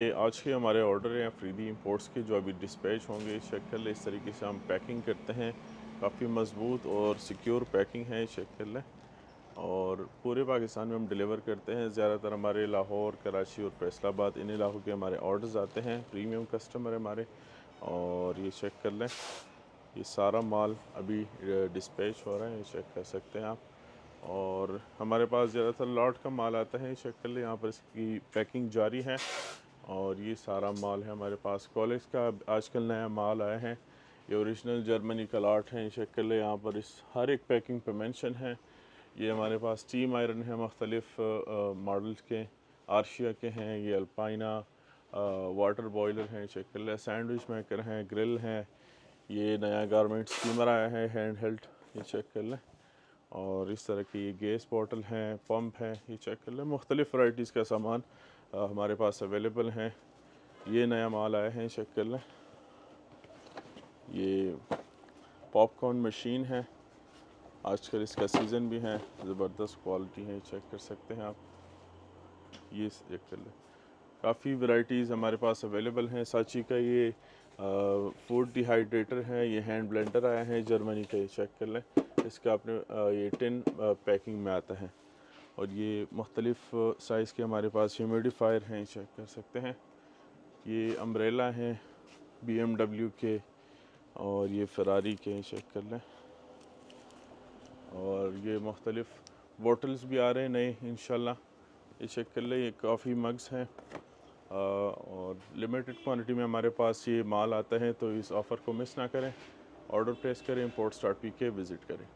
ये आज के हमारे ऑर्डर हैं फ्रीदी इंपोर्ट्स के जो अभी डिस्पैच होंगे कर इस तरीके से हम पैकिंग करते हैं। काफ़ी मज़बूत और सिक्योर पैकिंग है चेक कर लें। और पूरे पाकिस्तान में हम डिलीवर करते हैं। ज़्यादातर हमारे लाहौर, कराची और फैसलाबाद इन इलाकों के हमारे ऑर्डर्स आते हैं। प्रीमियम कस्टमर हमारे। और ये चेक कर लें। ये सारा माल अभी डिस्पैच हो रहा है। ये चेक कर सकते हैं आप। और हमारे पास ज़्यादातर लॉट का माल आता है। चेक कर लें। यहाँ पर इसकी पैकिंग जारी है। और ये सारा माल है हमारे पास। कॉलेज का आजकल नया माल आया है। ये ओरिजिनल जर्मनी का लाट है। चेक कर ले यहाँ पर इस हर एक पैकिंग पे मेंशन है। ये हमारे पास टीम आयरन है, मुख्तलिफ़ मॉडल्स के आर्शिया के हैं। ये अल्पाइना वाटर बॉयलर हैं चेक कर ले सैंडविच मेकर हैं ग्रिल हैं। ये नया गारमेंट स्टीमर आया है हैंड हेल्ड ये चेक कर लें और इस तरह की ये गैस बॉटल हैं पम्प हैं, ये चेक कर लें। मुख्तलिफ़ वराइटीज़ का सामान हमारे पास अवेलेबल हैं। ये नया माल आया है चेक कर लें। ये पॉपकॉर्न मशीन है। आजकल इसका सीज़न भी है, ज़बरदस्त क्वालिटी है चेक कर सकते हैं आप। ये चेक कर लें। काफ़ी वैरायटीज़ हमारे पास अवेलेबल हैं। साची का ये फ़ूड डिहाइड्रेटर है, ये हैंड ब्लेंडर आया है जर्मनी का ये चेक कर लें। इसका आपने ये टिन पैकिंग में आता है। और ये मुख्तलिफ़ साइज़ के हमारे पास ह्यूमिडिफायर हैं चेक कर सकते हैं। ये अम्ब्रेला हैं बीएमडब्ल्यू के और ये फरारी के हैं चेक कर लें। और ये मुख्तलिफ़ बॉटल्स भी आ रहे हैं नए इन ये चेक कर लें, ये काफ़ी मग्स हैं। और लिमिटेड क्वांटिटी में हमारे पास ये माल आता है तो इस ऑफ़र को मिस ना करें। ऑर्डर प्लेस करें इम्पोर्ट स्टार्ट पी के विज़िट करें।